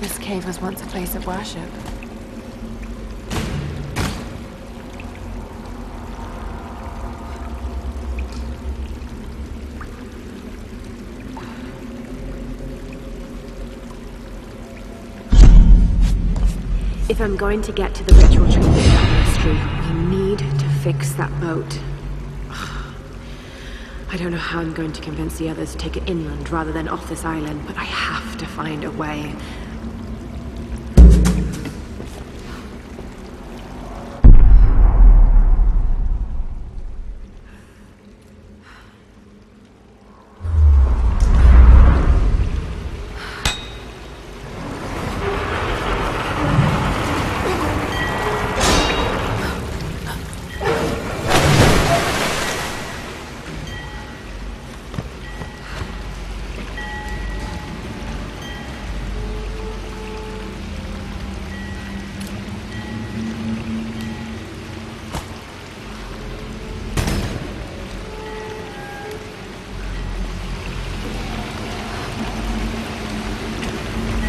This cave was once a place of worship. If I'm going to get to the ritual tree monastery, we need to fix that boat. I don't know how I'm going to convince the others to take it inland rather than off this island, but I have to find a way.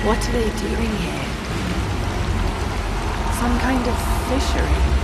What are they doing here? Some kind of fishery?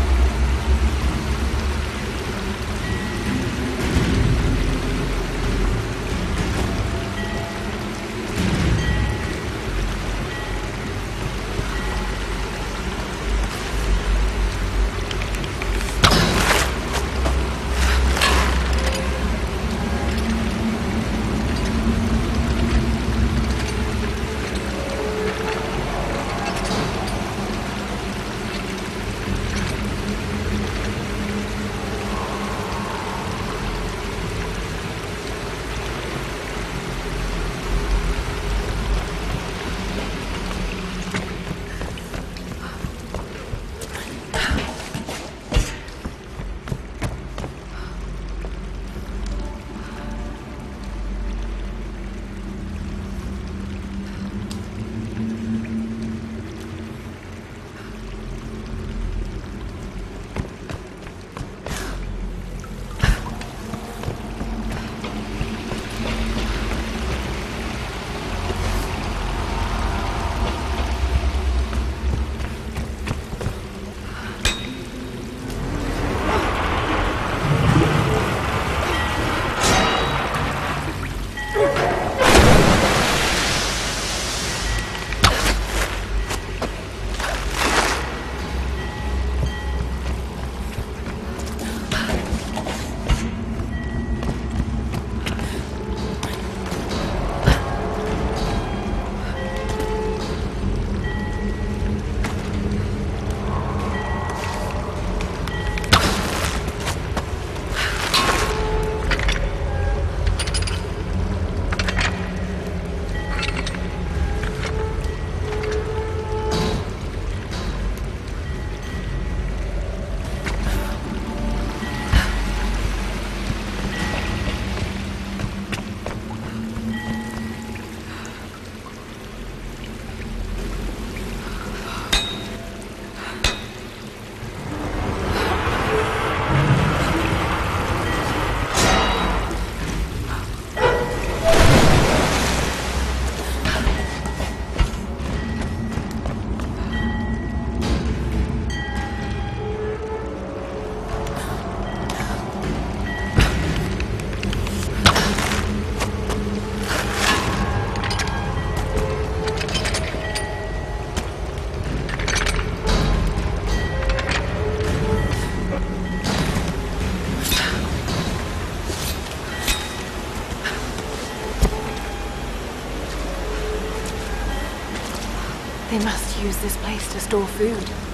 They must use this place to store food.